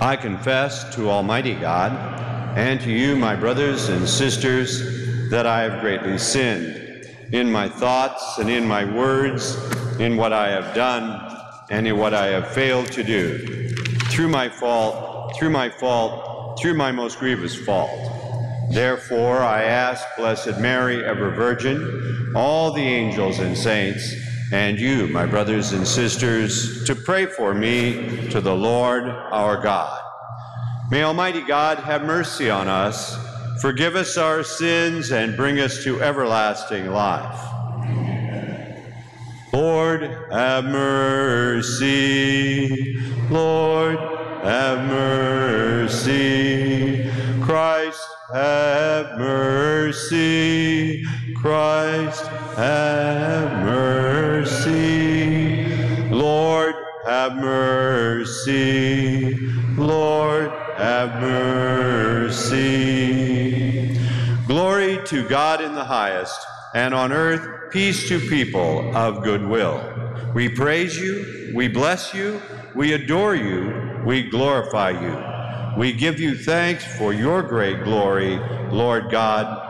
I confess to Almighty God and to you, my brothers and sisters, that I have greatly sinned in my thoughts and in my words, in what I have done and in what I have failed to do, through my fault, through my fault, through my most grievous fault. Therefore, I ask Blessed Mary, ever Virgin, all the angels and saints, and you, my brothers and sisters, to pray for me to the Lord our God. May Almighty God have mercy on us, forgive us our sins, and bring us to everlasting life. Lord, have mercy. Lord, have mercy. Christ, have mercy. Christ, have mercy. Lord, have mercy. Lord, have mercy. Glory to God in the highest, and on earth peace to people of good will. We praise you, we bless you, we adore you, we glorify you. We give you thanks for your great glory, Lord God,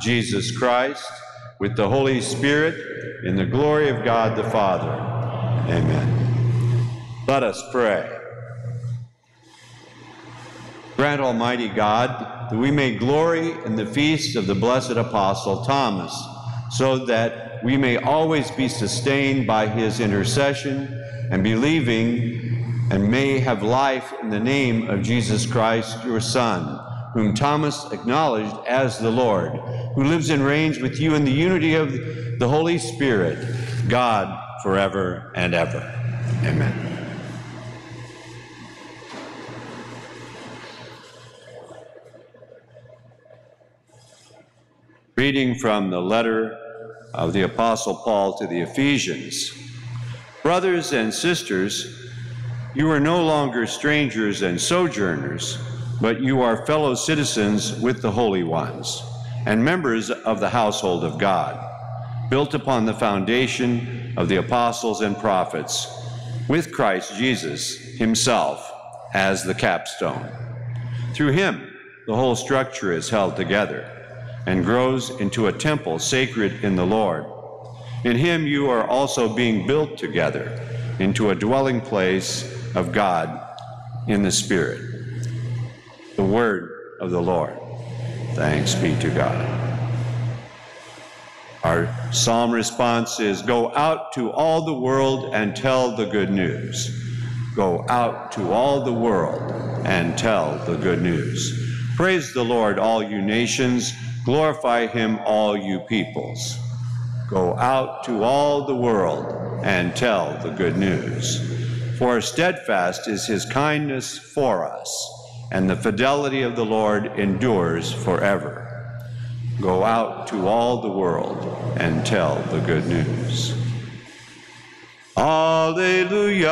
Jesus Christ, with the Holy Spirit, in the glory of God the Father. Amen. Let us pray. Grant, Almighty God, that we may glory in the feast of the blessed Apostle Thomas, so that we may always be sustained by his intercession and believing and may have life in the name of Jesus Christ, your Son, whom Thomas acknowledged as the Lord, who lives and reigns with you in the unity of the Holy Spirit, God, forever and ever. Amen. Reading from the letter of the Apostle Paul to the Ephesians. Brothers and sisters, you are no longer strangers and sojourners, but you are fellow citizens with the holy ones and members of the household of God, built upon the foundation of the apostles and prophets, with Christ Jesus himself as the capstone. Through him, the whole structure is held together and grows into a temple sacred in the Lord. In him you are also being built together into a dwelling place of God in the Spirit. The word of the Lord. Thanks be to God. Our psalm response is Go out to all the world and tell the good news. Go out to all the world and tell the good news. Praise the Lord, all you nations. Glorify him, all you peoples. Go out to all the world and tell the good news. For steadfast is his kindness for us, and the fidelity of the Lord endures forever. Go out to all the world and tell the good news. Alleluia,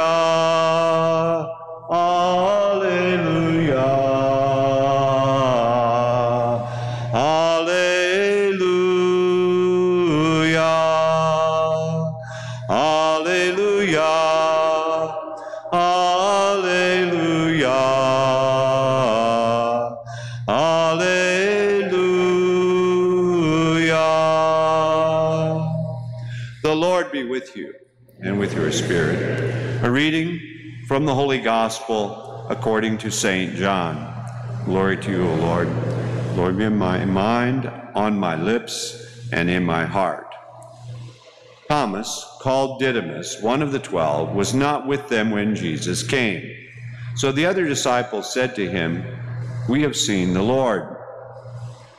Alleluia, with your spirit. A reading from the Holy Gospel according to St. John. Glory to you, O Lord. Lord, be in my mind, on my lips, and in my heart. Thomas, called Didymus, one of the twelve, was not with them when Jesus came. So the other disciples said to him, We have seen the Lord.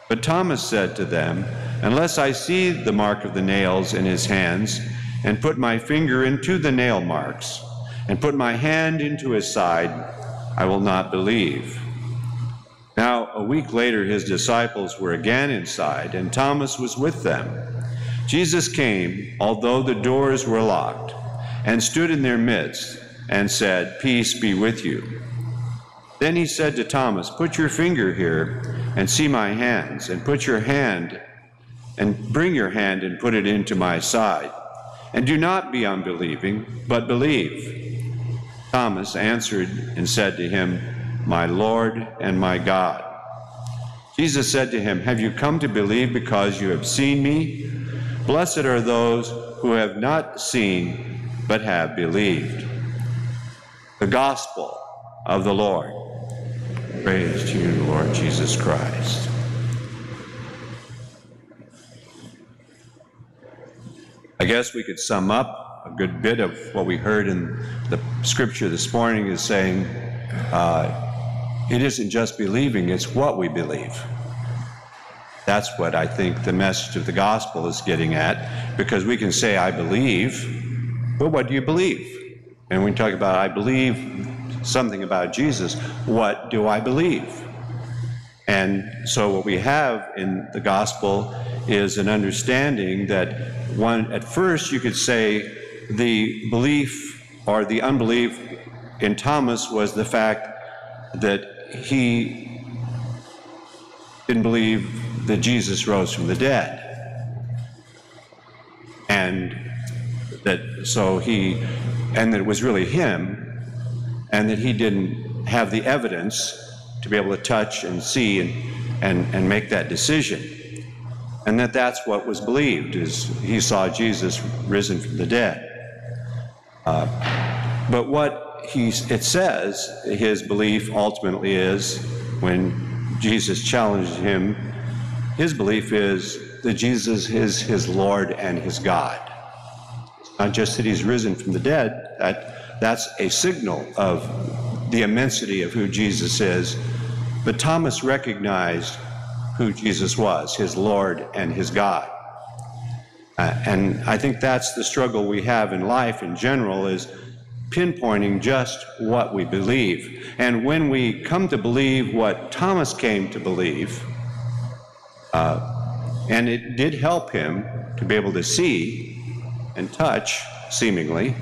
But Thomas said to them, Unless I see the mark of the nails in his hands, and put my finger into the nail marks, and put my hand into his side, I will not believe. Now, a week later, his disciples were again inside, and Thomas was with them. Jesus came, although the doors were locked, and stood in their midst, and said, Peace be with you. Then he said to Thomas, Put your finger here, and see my hands, and put your hand, and bring your hand, and put it into my side. And do not be unbelieving, but believe. Thomas answered and said to him, my Lord and my God. Jesus said to him, Have you come to believe because you have seen me? Blessed are those who have not seen but have believed. The Gospel of the Lord. Praise to you, Lord Jesus Christ. I guess we could sum up a good bit of what we heard in the scripture this morning is saying, uh, it isn't just believing, it's what we believe. That's what I think the message of the gospel is getting at, because we can say, I believe, but what do you believe? And when we talk about, I believe something about Jesus, what do I believe? And so what we have in the gospel is an understanding that one, at first you could say the belief or the unbelief in Thomas was the fact that he didn't believe that Jesus rose from the dead. And that so he, and that it was really him, and that he didn't have the evidence to be able to touch and see and, and, and make that decision. And that that's what was believed, is he saw Jesus risen from the dead. Uh, but what he's, it says his belief ultimately is when Jesus challenged him, his belief is that Jesus is his Lord and his God. not just that he's risen from the dead, that, that's a signal of the immensity of who Jesus is. But Thomas recognized who Jesus was, his Lord and his God. Uh, and I think that's the struggle we have in life in general is pinpointing just what we believe. And when we come to believe what Thomas came to believe, uh, and it did help him to be able to see and touch, seemingly,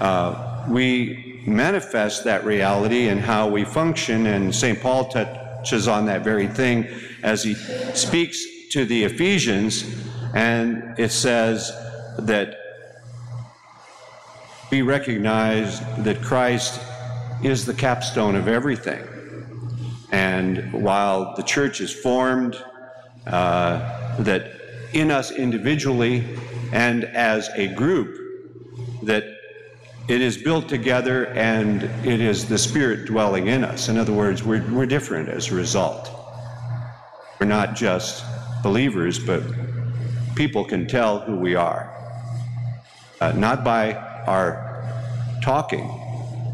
uh, we manifest that reality in how we function, and St. Paul touches on that very thing as he speaks to the Ephesians, and it says that we recognize that Christ is the capstone of everything. And while the church is formed, uh, that in us individually and as a group, that it is built together and it is the Spirit dwelling in us. In other words, we're, we're different as a result. We're not just believers, but people can tell who we are. Uh, not by our talking,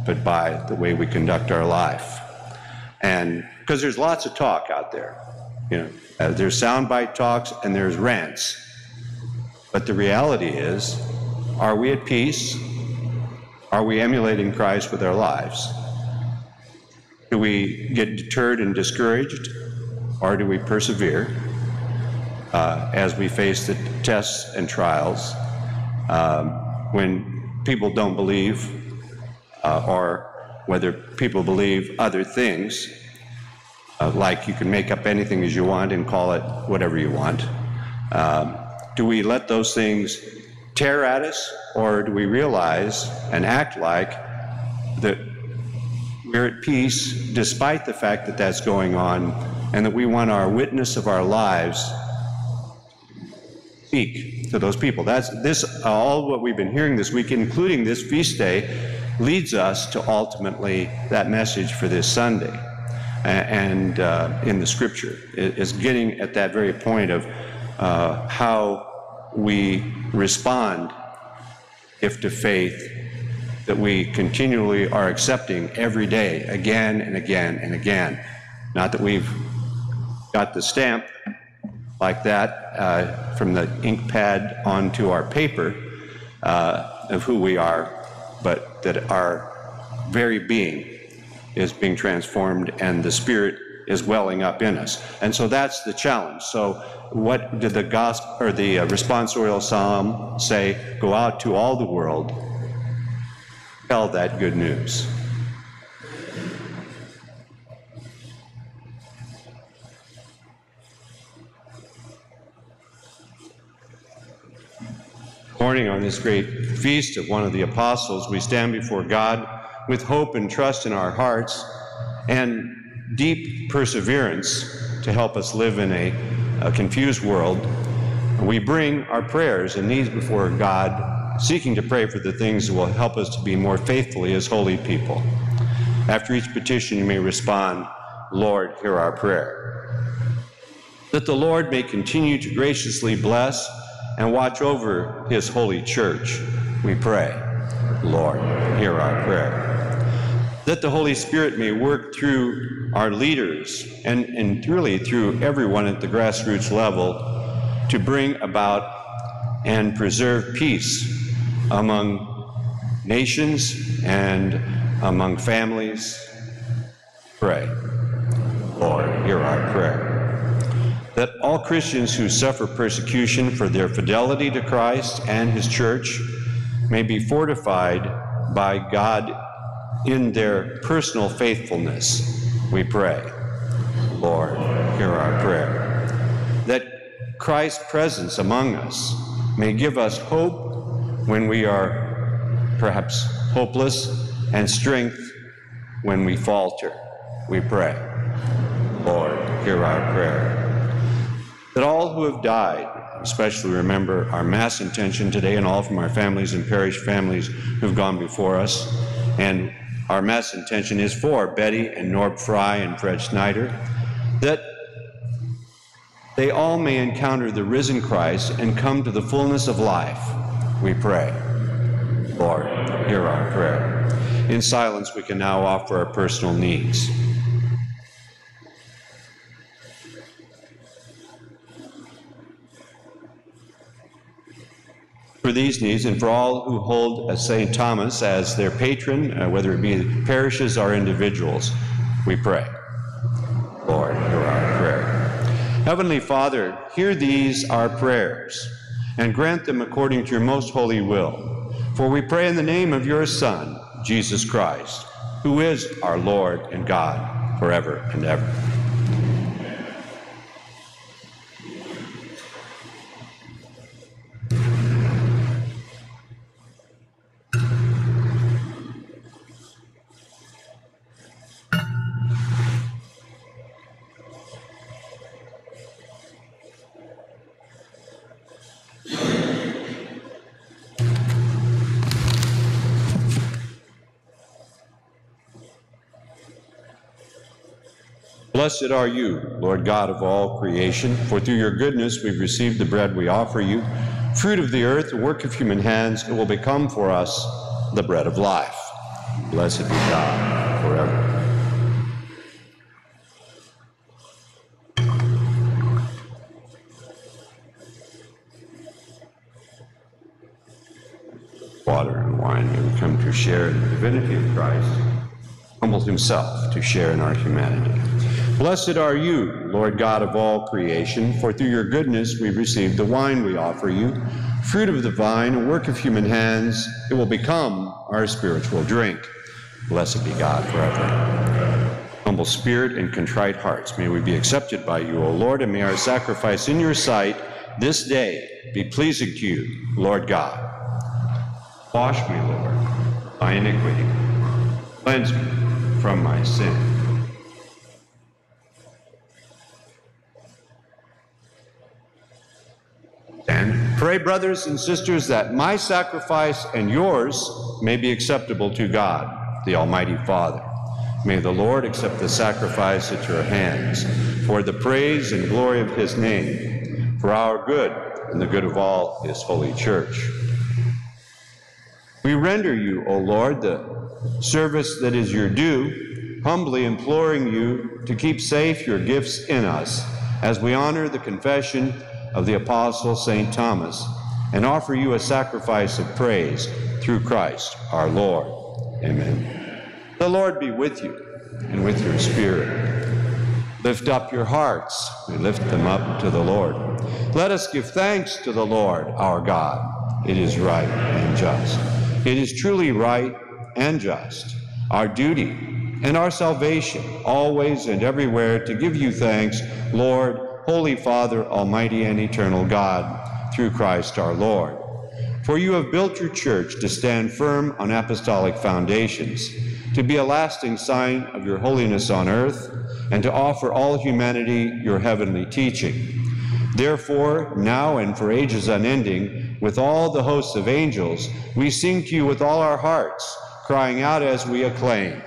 but by the way we conduct our life. And because there's lots of talk out there, you know, uh, there's soundbite talks and there's rants. But the reality is, are we at peace? Are we emulating Christ with our lives? Do we get deterred and discouraged, or do we persevere uh, as we face the tests and trials um, when people don't believe, uh, or whether people believe other things, uh, like you can make up anything as you want and call it whatever you want. Um, do we let those things tear at us, or do we realize and act like that we're at peace despite the fact that that's going on, and that we want our witness of our lives speak to those people. That's this all what we've been hearing this week, including this feast day, leads us to ultimately that message for this Sunday. And uh, in the scripture is getting at that very point of uh, how we respond if to faith that we continually are accepting every day, again and again and again. Not that we've got the stamp like that uh, from the ink pad onto our paper uh, of who we are, but that our very being is being transformed and the Spirit is welling up in us. And so that's the challenge. So what did the gospel or the uh, responsorial psalm say? Go out to all the world, tell that good news. Morning on this great feast of one of the apostles, we stand before God with hope and trust in our hearts and deep perseverance to help us live in a, a confused world. We bring our prayers and needs before God, seeking to pray for the things that will help us to be more faithfully as holy people. After each petition, you may respond, Lord, hear our prayer. That the Lord may continue to graciously bless and watch over his holy church, we pray. Lord, hear our prayer. That the Holy Spirit may work through our leaders and, and really through everyone at the grassroots level to bring about and preserve peace among nations and among families. Pray. Lord, hear our prayer that all Christians who suffer persecution for their fidelity to Christ and His church may be fortified by God in their personal faithfulness, we pray. Lord, hear our prayer. That Christ's presence among us may give us hope when we are perhaps hopeless and strength when we falter, we pray. Lord, hear our prayer that all who have died, especially remember our mass intention today and all from our families and parish families who've gone before us. And our mass intention is for Betty and Norb Fry and Fred Schneider, that they all may encounter the risen Christ and come to the fullness of life, we pray. Lord, hear our prayer. In silence, we can now offer our personal needs. For these needs and for all who hold St. Thomas as their patron, uh, whether it be parishes or individuals, we pray. Lord, hear our prayer. Heavenly Father, hear these our prayers and grant them according to your most holy will. For we pray in the name of your Son, Jesus Christ, who is our Lord and God forever and ever. Blessed are you, Lord God of all creation, for through your goodness we've received the bread we offer you, fruit of the earth, the work of human hands, it will become for us the bread of life. Blessed be God forever. Water and wine we come to share in the divinity of Christ, humbled himself to share in our humanity. Blessed are you, Lord God of all creation, for through your goodness we've received the wine we offer you, fruit of the vine, a work of human hands. It will become our spiritual drink. Blessed be God forever. Humble spirit and contrite hearts, may we be accepted by you, O Lord, and may our sacrifice in your sight this day be pleasing to you, Lord God. Wash me, Lord, my iniquity. Cleanse me from my sin. And pray, brothers and sisters, that my sacrifice and yours may be acceptable to God, the Almighty Father. May the Lord accept the sacrifice at your hands for the praise and glory of his name, for our good and the good of all his holy church. We render you, O Lord, the service that is your due, humbly imploring you to keep safe your gifts in us as we honor the confession of the Apostle St. Thomas and offer you a sacrifice of praise through Christ our Lord. Amen. The Lord be with you and with your spirit. Lift up your hearts. We lift them up to the Lord. Let us give thanks to the Lord our God. It is right and just. It is truly right and just, our duty and our salvation, always and everywhere, to give you thanks, Lord, Holy Father, Almighty and Eternal God, through Christ our Lord. For you have built your church to stand firm on apostolic foundations, to be a lasting sign of your holiness on earth, and to offer all humanity your heavenly teaching. Therefore, now and for ages unending, with all the hosts of angels, we sing to you with all our hearts, crying out as we acclaim.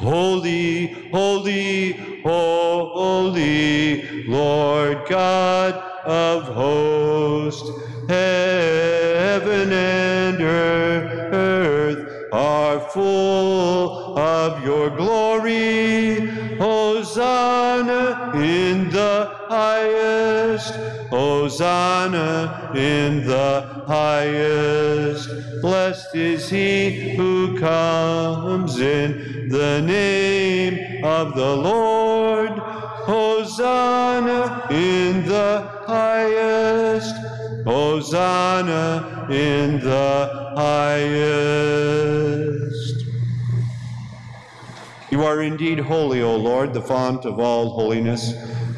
Holy, holy, holy, Lord God of hosts, heaven and earth are full of your glory. Hosanna in the highest. Hosanna in the highest. Blessed is he who comes in the name of the Lord. Hosanna in the highest. Hosanna in the highest. You are indeed holy, O Lord, the font of all holiness.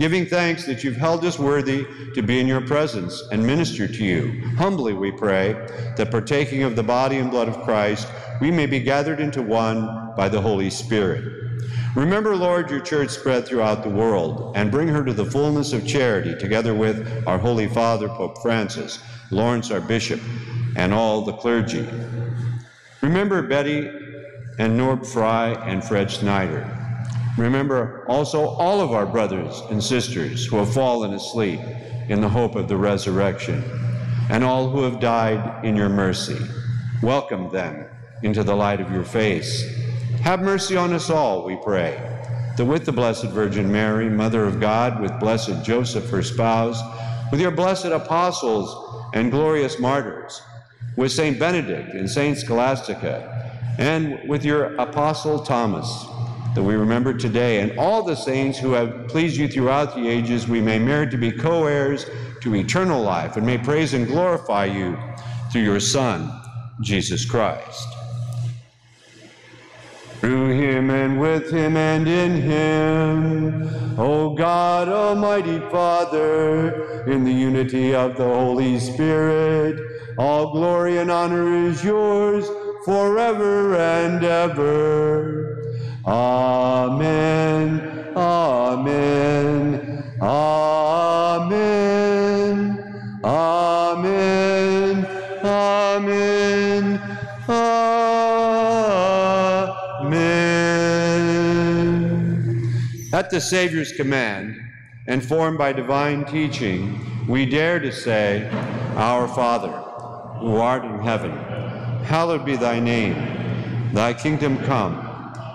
giving thanks that you've held us worthy to be in your presence and minister to you. Humbly we pray that partaking of the body and blood of Christ, we may be gathered into one by the Holy Spirit. Remember, Lord, your church spread throughout the world and bring her to the fullness of charity, together with our Holy Father, Pope Francis, Lawrence, our bishop, and all the clergy. Remember Betty and Norb Fry and Fred Snyder. Remember also all of our brothers and sisters who have fallen asleep in the hope of the resurrection, and all who have died in your mercy. Welcome them into the light of your face have mercy on us all, we pray, that with the Blessed Virgin Mary, Mother of God, with blessed Joseph, her spouse, with your blessed apostles and glorious martyrs, with Saint Benedict and Saint Scholastica, and with your apostle Thomas, that we remember today, and all the saints who have pleased you throughout the ages, we may merit to be co heirs to eternal life and may praise and glorify you through your Son, Jesus Christ. Through him and with him and in him, O God, Almighty Father, in the unity of the Holy Spirit, all glory and honor is yours forever and ever. Amen. Amen. Amen. Amen. Amen. Amen. At the Savior's command, and formed by divine teaching, we dare to say, Our Father, who art in heaven, hallowed be thy name. Thy kingdom come,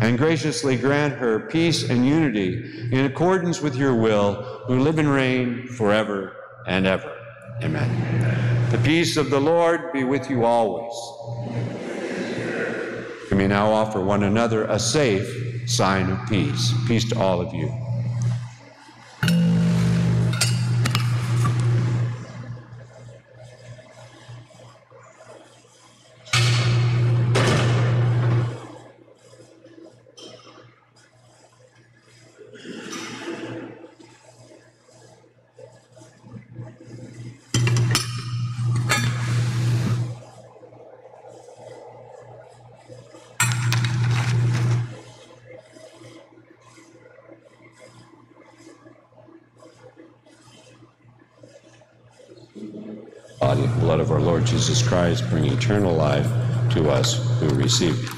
and graciously grant her peace and unity in accordance with your will, who live and reign forever and ever. Amen. The peace of the Lord be with you always. We may now offer one another a safe sign of peace. Peace to all of you. Body and blood of our Lord Jesus Christ bring eternal life to us who receive.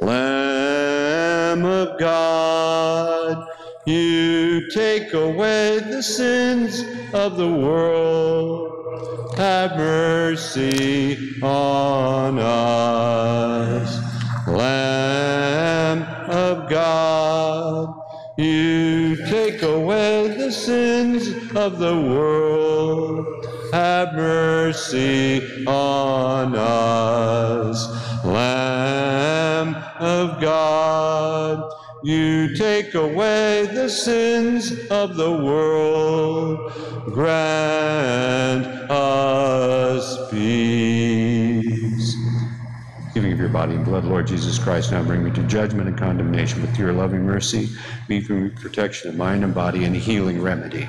Lamb of God, you take away the sins of the world. Have mercy on us. Lamb of God, you take away the sins of the world mercy on us. Lamb of God, you take away the sins of the world. Grant us peace. Giving of your body and blood, Lord Jesus Christ, now bring me to judgment and condemnation, but through your loving mercy, be for me protection of mind and body and healing remedy.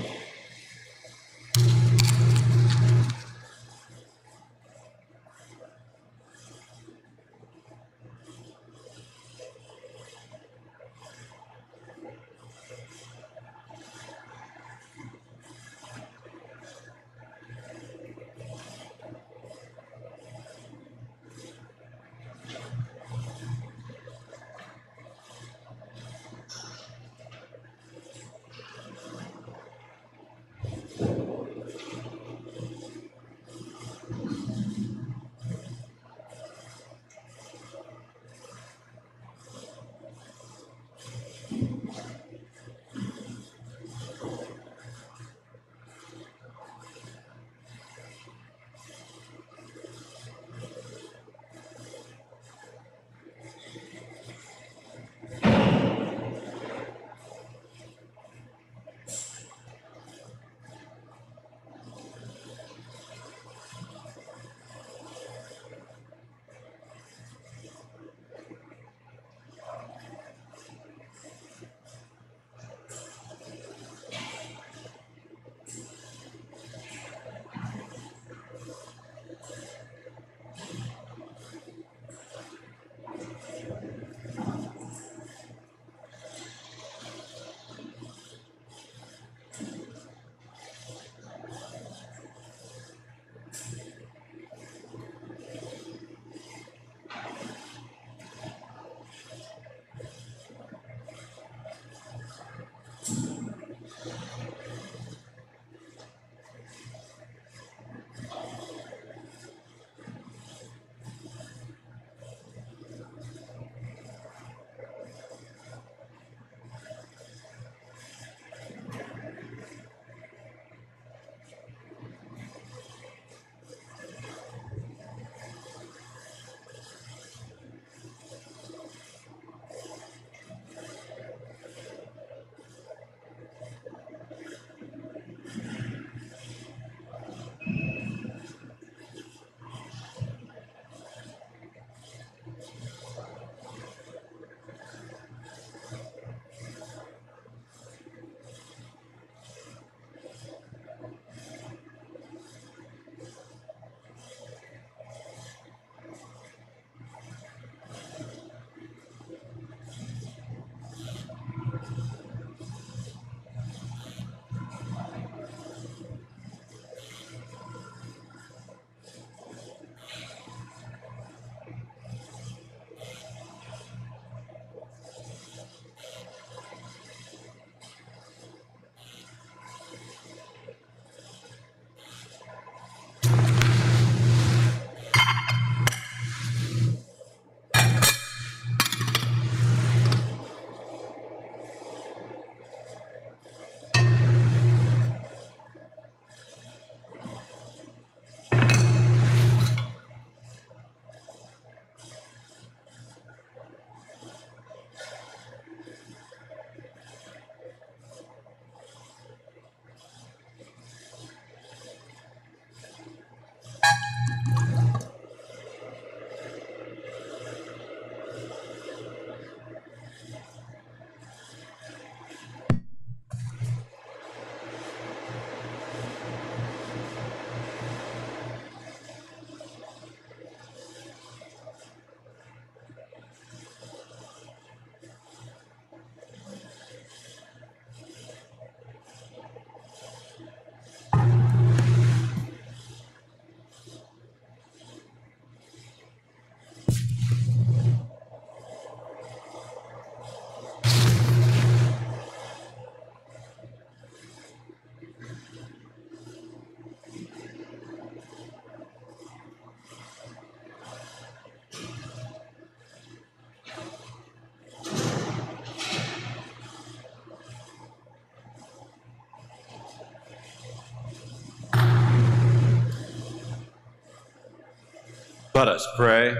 Let us pray.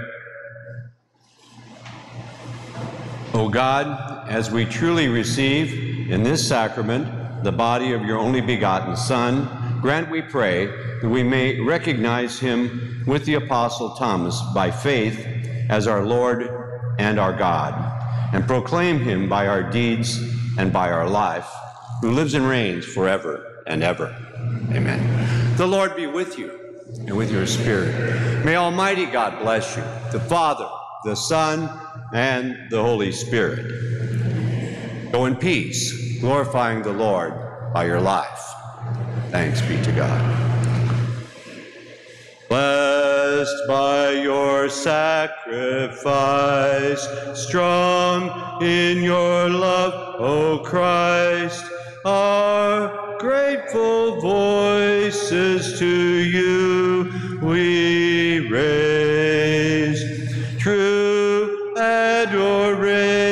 O God, as we truly receive in this sacrament the body of your only begotten Son, grant, we pray, that we may recognize him with the Apostle Thomas by faith as our Lord and our God, and proclaim him by our deeds and by our life, who lives and reigns forever and ever. Amen. The Lord be with you and with your spirit. May Almighty God bless you, the Father, the Son, and the Holy Spirit. Go in peace, glorifying the Lord by your life. Thanks be to God. Blessed by your sacrifice, strong in your love, O Christ, our grateful voices to you we raise. True adoration